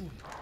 Uno.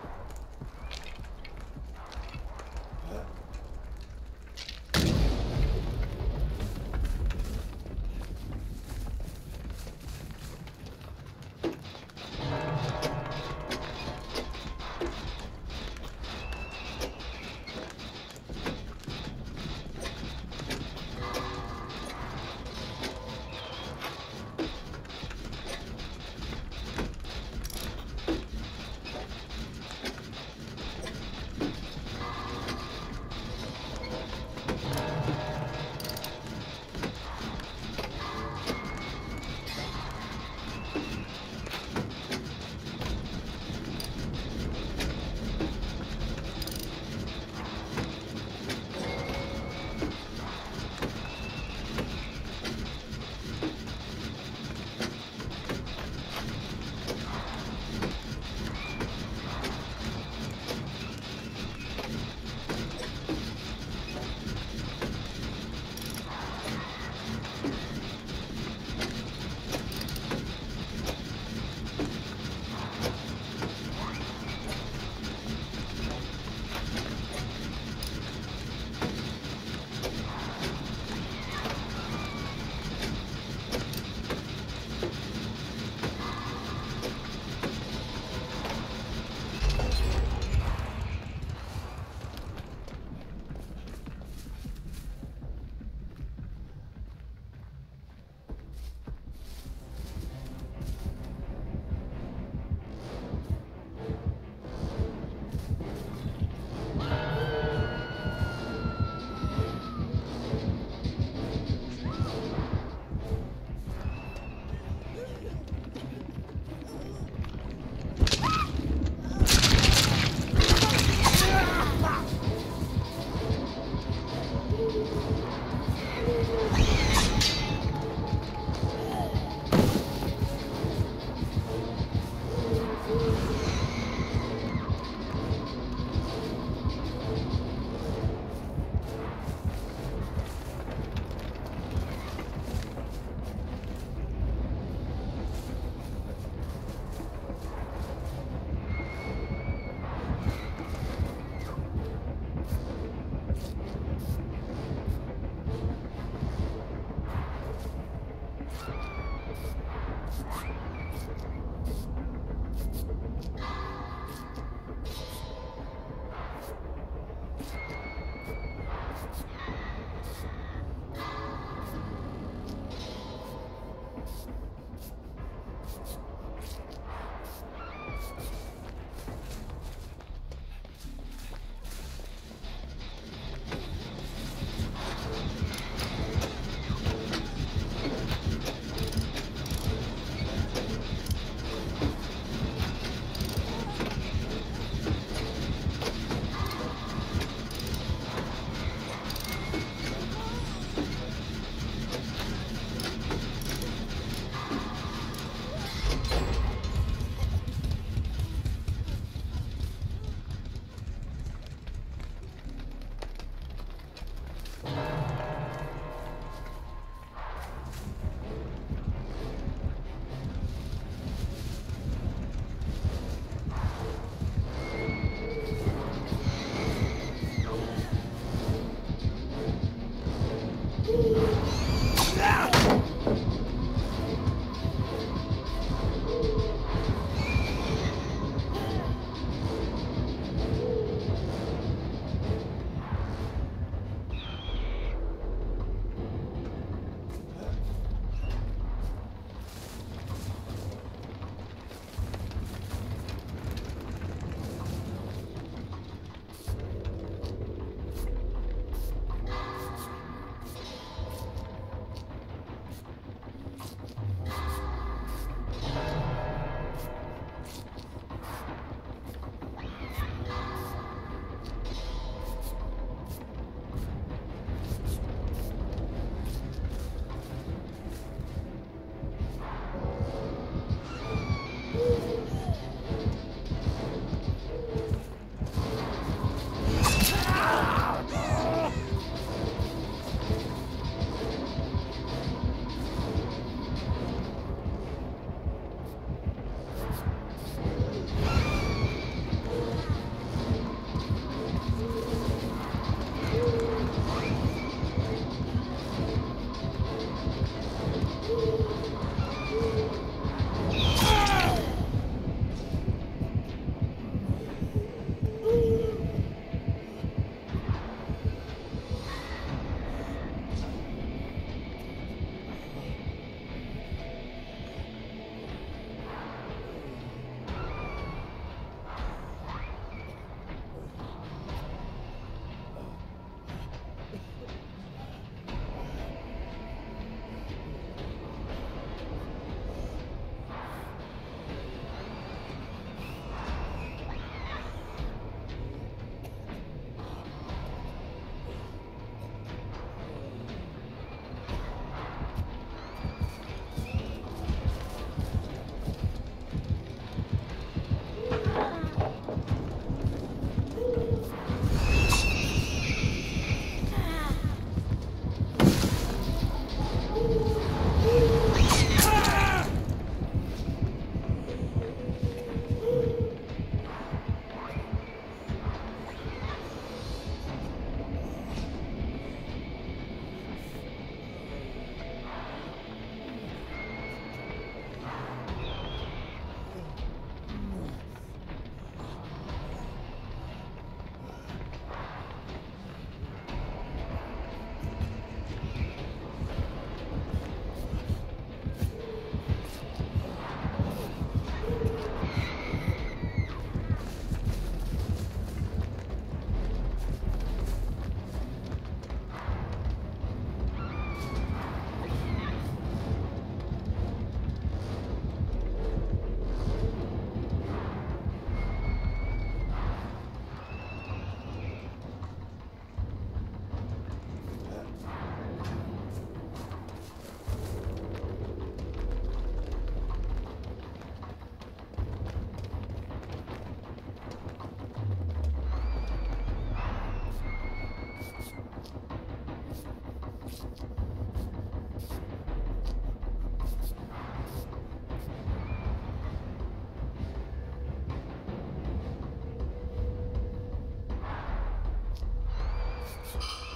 Thanks.